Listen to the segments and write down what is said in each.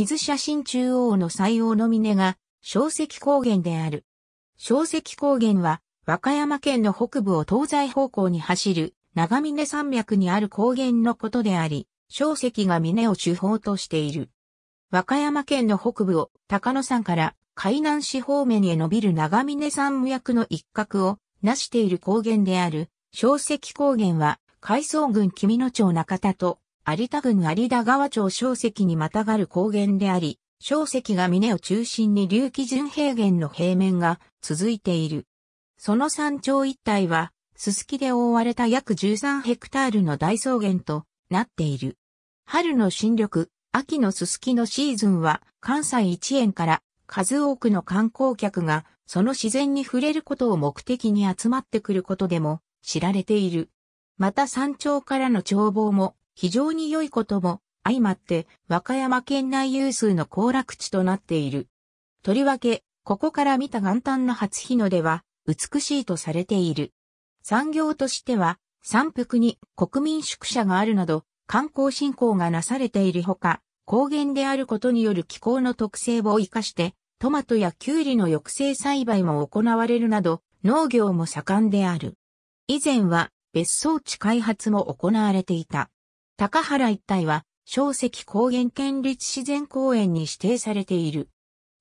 地図写真中央の採用の峰が小石高原である。小石高原は和歌山県の北部を東西方向に走る長峰山脈にある高原のことであり、小石が峰を主峰としている。和歌山県の北部を高野山から海南市方面へ伸びる長峰山脈の一角を成している高原である小石高原は海藻郡君野町中田と有田郡有田川町小石にまたがる高原であり、小石が峰を中心に隆起順平原の平面が続いている。その山頂一帯は、ススキで覆われた約13ヘクタールの大草原となっている。春の新緑、秋のススキのシーズンは関西一円から数多くの観光客がその自然に触れることを目的に集まってくることでも知られている。また山頂からの眺望も非常に良いことも相まって和歌山県内有数の行楽地となっている。とりわけ、ここから見た元旦の初日の出は美しいとされている。産業としては、山腹に国民宿舎があるなど、観光振興がなされているほか、高原であることによる気候の特性を活かして、トマトやキュウリの抑制栽培も行われるなど、農業も盛んである。以前は別荘地開発も行われていた。高原一帯は、小石高原県立自然公園に指定されている。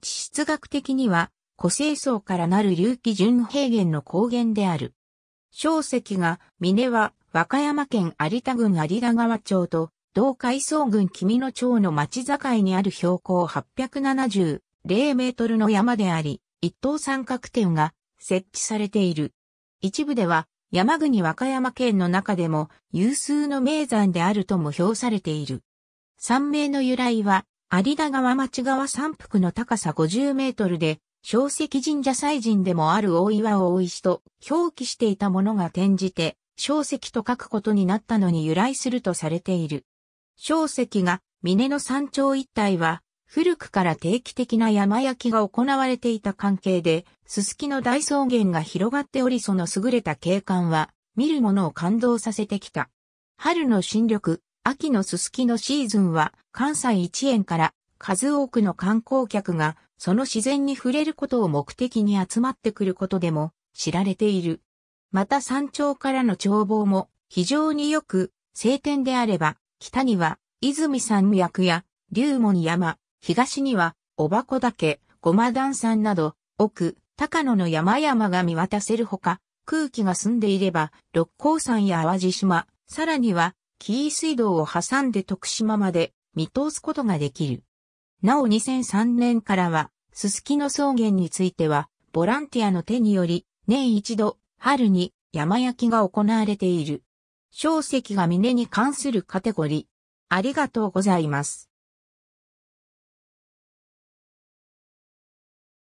地質学的には、古生層からなる隆起順平原の高原である。小石が、峰は、和歌山県有田郡有田川町と、同海藻郡君野町の町境にある標高870メートルの山であり、一等三角点が設置されている。一部では、山国和歌山県の中でも有数の名山であるとも評されている。山名の由来は、有田川町側山腹の高さ50メートルで、小石神社祭神でもある大岩を大石と表記していたものが転じて、小石と書くことになったのに由来するとされている。小石が峰の山頂一帯は、古くから定期的な山焼きが行われていた関係で、すすきの大草原が広がっておりその優れた景観は、見る者を感動させてきた。春の新緑、秋のすすきのシーズンは、関西一円から数多くの観光客がその自然に触れることを目的に集まってくることでも知られている。また山頂からの眺望も非常によく、晴天であれば、北には泉山脈や龍門山、東には小箱岳、ごま段山など、奥、高野の山々が見渡せるほか、空気が澄んでいれば、六甲山や淡路島、さらには、紀伊水道を挟んで徳島まで見通すことができる。なお2003年からは、すすきの草原については、ボランティアの手により、年一度、春に山焼きが行われている。小石が峰に関するカテゴリー。ありがとうございます。